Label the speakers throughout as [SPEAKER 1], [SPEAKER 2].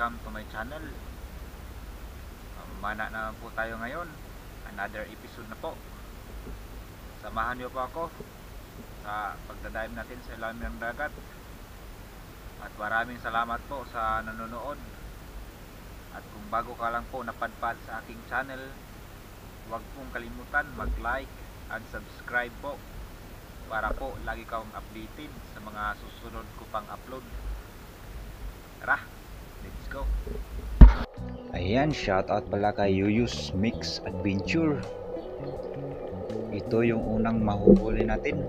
[SPEAKER 1] Welcome to my channel. Mana na po tayo ngayon. Another episode na po. Samahan niyo po ako sa pagdadive natin sa ilalim ng dagat. At maraming salamat po sa nanonood. At kung bago ka lang po napadpad sa aking channel, huwag pong kalimutan mag-like and subscribe po para po lagi kang updated sa mga susunod ko pang upload. Tara, go.
[SPEAKER 2] Ayan, shoutout pala kay Yuyus Mix Adventure. Ito yung unang mahuhuli natin.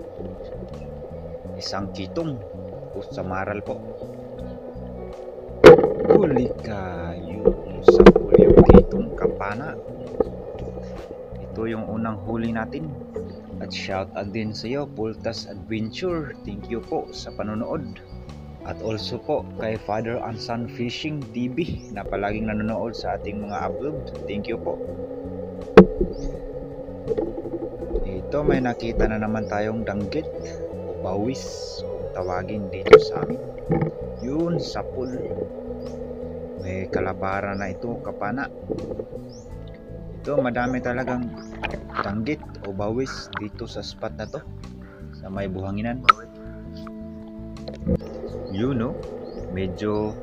[SPEAKER 2] Isang kitong o samaral po. Huli ka yung sa yung kitong kapana. Ito yung unang huli natin. At shoutout din sa iyo, Pultas Adventure. Thank you po sa panonood. At also po kay Father and Son Fishing TV na palaging nanonood sa ating mga upload. Thank you po. Ito may nakita na naman tayong danggit o bawis o tawagin dito sa amin. Yun, sapul. May kalabara na ito, kapana. Ito, madami talagang danggit o bawis dito sa spot na to. Sa may buhanginan. Yun no, medyo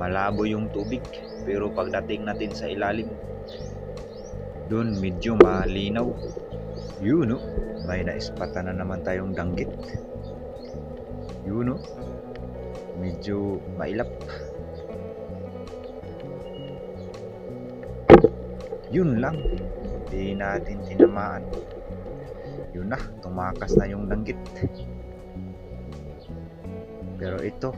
[SPEAKER 2] malabo yung tubig. Pero pagdating natin sa ilalim, doon medyo malinaw. Yun no, may naispatan na naman tayong danggit. Yun no, medyo mailap. Yun lang, hindi natin tinamaan. Yun na, tumakas na yung danggit. Pero ito,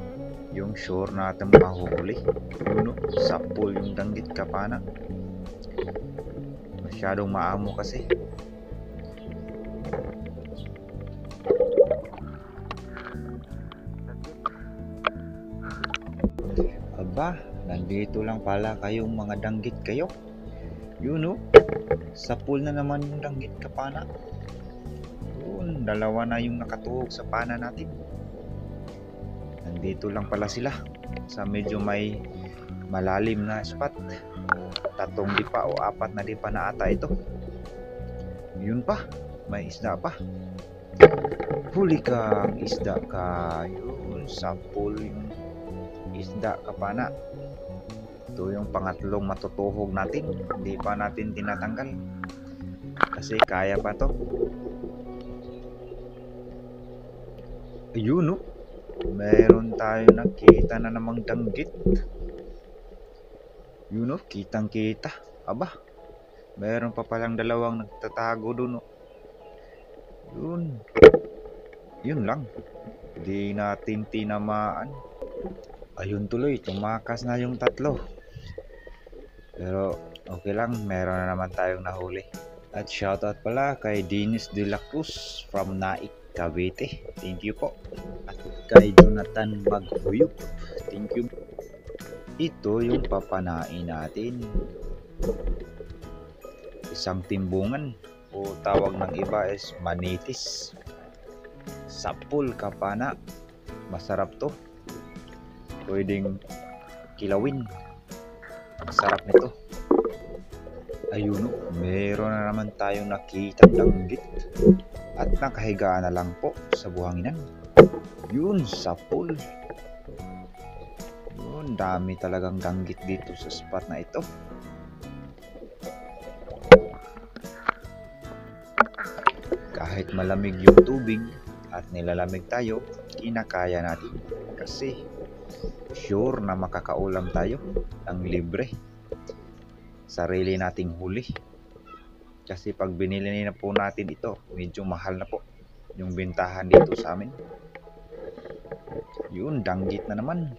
[SPEAKER 2] yung sure natin mahuhuli. Yun no, sa pool yung danggit kapana. Masyadong maamo kasi. Aba, nandito lang pala kayong mga danggit kayo. Yun no, sa pool na naman yung danggit kapana. Yun, dalawa na yung nakatuhog sa pana natin. Nandito lang pala sila sa medyo may malalim na spot. Tatong di pa o apat na di pa na ata ito. Yun pa, may isda pa. Huli kang isda ka. Yun, sampul yung isda ka pa na. Ito yung pangatlong matutuhog natin. Hindi pa natin tinatanggal. Kasi kaya pa to. Ayun no. Meron tayo nakita na namang danggit. Yun no, kitang kita. Aba, meron pa palang dalawang nagtatago doon no. Yun. Yun lang. Di natin tinamaan. Ayun tuloy, tumakas na yung tatlo. Pero okay lang, meron na naman tayong nahuli. At shoutout pala kay Dennis De La Cruz from Naik, Cavite. Thank you po. Kay Jonathan Maghuyop. Thank you. Ito yung papanain natin. Isang timbungan o tawag ng iba is manitis. Sapul kapana. Masarap to. Pwedeng kilawin. Ang sarap nito. Ayun, meron na naman tayong nakita danggit. At nakahiga na lang po sa buhanginan. Yun, sa pool. Yun, dami talagang danggit dito sa spot na ito. Kahit malamig yung tubig at nilalamig tayo, kinakaya natin. Kasi sure na makakaulam tayo ng libre. Sarili nating huli. Kasi pag binili na po natin ito, medyo mahal na po yung bintahan dito sa amin. Yun, danggit na naman.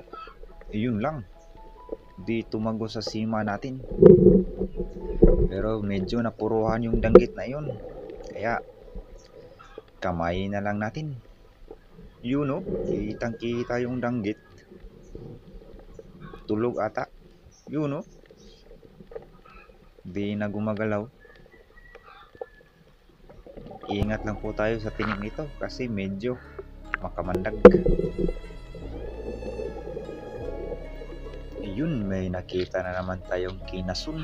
[SPEAKER 2] Yun lang. Di tumago sa sima natin. Pero medyo napuruhan yung danggit na yun. Kaya, kamay na lang natin. Yun no, kitang kita yung danggit. Tulog ata. Yun no. Di na gumagalaw. Ingat lang po tayo sa tingin nito kasi medyo makamandag. Yun, may nakita na naman tayong kinasun.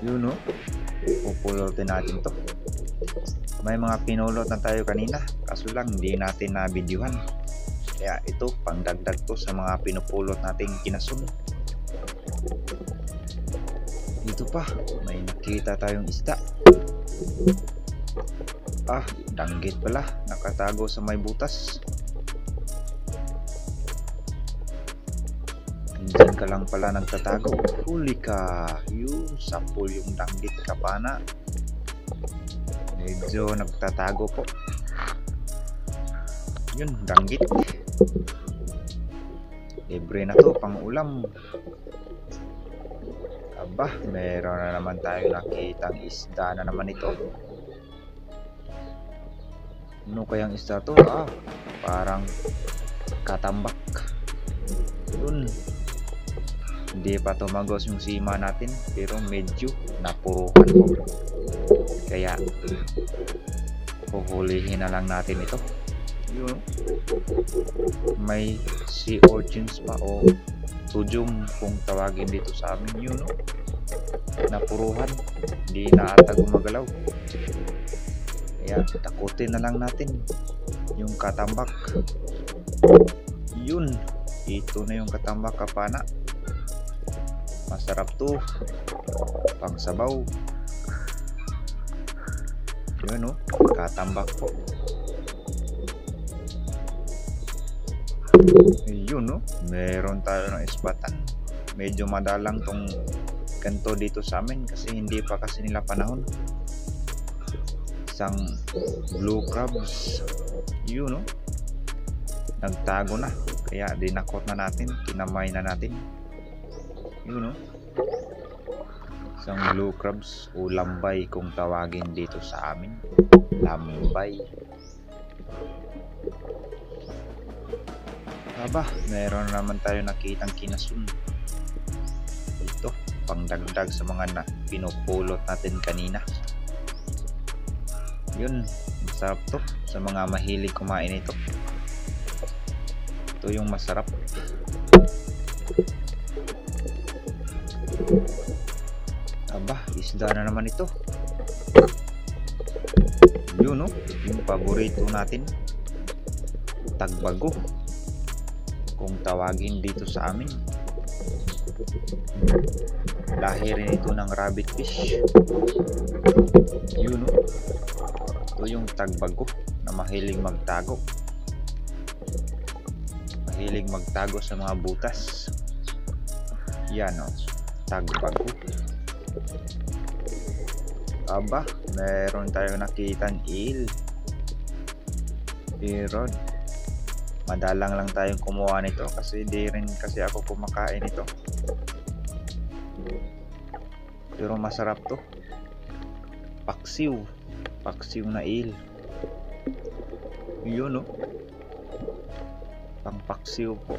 [SPEAKER 2] Yun no. Pupulotin natin to. May mga pinulot na tayo kanina. Kaso lang, hindi natin na videohan. Kaya ito, pangdagdag to sa mga pinupulot nating kinasun. Dito pa, may nakita tayong isda. Ah, danggit pala. Nakatago sa may butas. Diyan ka lang pala nagtatago. Huli ka. Yun, sapul yung danggit kapana. Medyo nagtatago po. Yun, danggit. Libre na to, pang ulam. Aba, meron na naman tayo nakitang isda na naman ito. Ano kayang isda to? Ah, parang katambak. Yun. Hindi pa tumagos yung sima natin, pero medyo napuruhan po. Kaya, huhulihin na lang natin ito. Yun. May sea urchins pa o tujum kung tawagin dito sa amin yun. No? Napuruhan. Hindi na ata gumagalaw. Kaya takutin na lang natin yung katambak. Yun. Ito na yung katambak kapana. Masarap to. Pang sabaw. Yun no. Katambak po. Yun no. Meron tayo ng ispatan. Medyo madalang tong kanto dito sa amin kasi hindi pa kasi nila panahon isang blue crabs yun no nagtago na kaya dinakot na natin kinamay na natin yun no? Isang blue crabs o lambay kung tawagin dito sa amin. Lambay. Aba meron na naman tayo nakitang kinasun. Ito pangdagdag sa mga na pinupulot natin kanina. Yun masarap to sa mga mahilig kumain ito. Ito yung masarap aba isda na naman ito. Yun no? Yung paborito natin. Tagbago. Kung tawagin dito sa amin. Lahi rin ito ng rabbit fish. Yun no? Ito yung tagbago na mahilig magtago. Mahilig magtago sa mga butas. Yan o tagbago aba meron tayong nakitang eel. Pero madalang lang tayong kumuha nito kasi di rin kasi ako kumakain ito. Pero masarap to. Paksiw. Paksiw na eel. Yun no pang paksiw po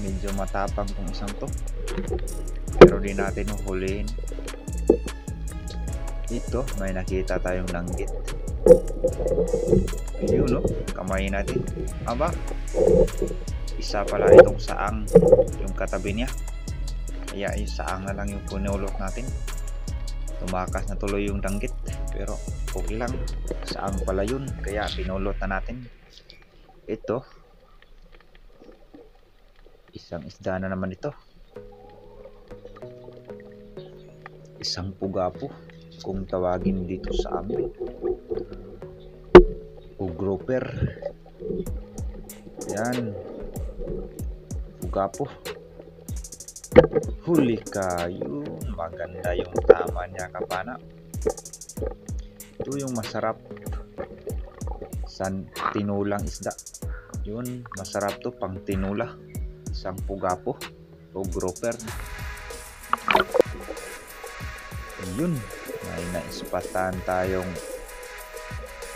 [SPEAKER 2] medyo matapang tong isang to. Pero di natin huhulihin. Ito may nakita tayong langgit. Yun no? Kamay natin. Aba isa pala itong saang yung katabi niya. Kaya yung saang na lang yung punulot natin. Tumakas na tuloy yung danggit pero okay lang. Saang pala yun kaya pinulot na natin. Ito isang isda na naman ito. Isang pugapo kung tawagin dito sa amin. O grouper yan. Pugapo. Huli ka yun maganda yung tama niya kapana. Ito yung masarap sa tinulang isda. Yun masarap to pang tinula isang pugapo. O grouper. Yun may naispatan tayong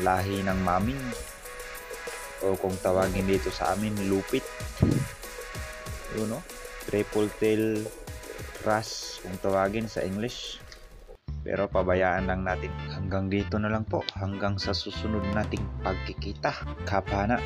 [SPEAKER 2] lahi ng maming o kung tawagin dito sa amin lupit. Yun no? Triple tail wrasse kung tawagin sa English. Pero pabayaan lang natin. Hanggang dito na lang po. Hanggang sa susunod nating pagkikita. Kapana